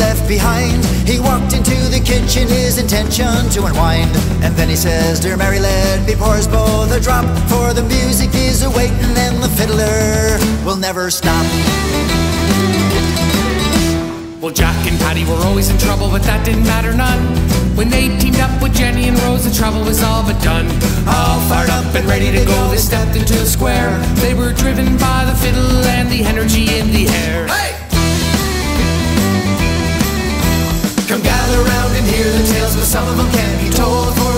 left behind. He walked into the kitchen, his intention to unwind. And then he says, Dear Mary, let me pour us both a drop, for the music is awaiting and the fiddler will never stop. Well, Jack and Patty were always in trouble, but that didn't matter none. When they teamed up with Jenny and Rose, the trouble was all but done. All fired up and ready to go, they stepped into Come gather round and hear the tales, but some of them can't be told.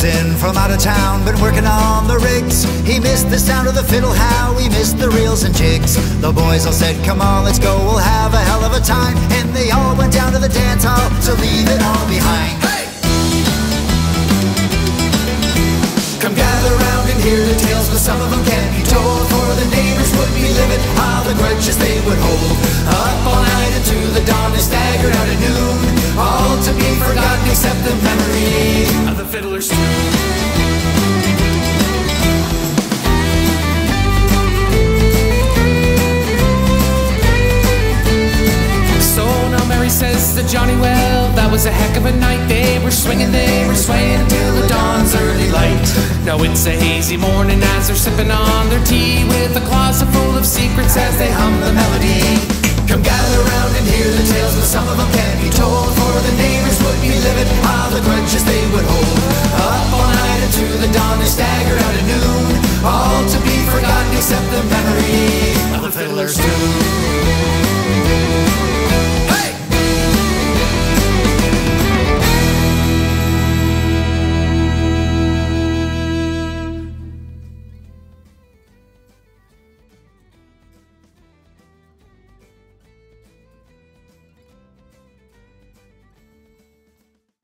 Well, in from out of town, been working on the rigs. He missed the sound of the fiddle, how he missed the reels and jigs. The boys all said, Come on, let's go, we'll have a hell of a time. And they all went down to the dance hall to leave it all behind. Come gather round and hear the tales, but some of them can't be told. For the neighbors would be livid, how the grudges they would hold. So now Mary says to Johnny, well, that was a heck of a night. They were swinging, they were swaying till the dawn's early light. Now it's a hazy morning as they're sipping on their tea with a closet full of secrets as they hum the melody. Come gather round and hear the tales, but some of them can't be told. For the neighbors would be livid, how ah, the grudges they would hold.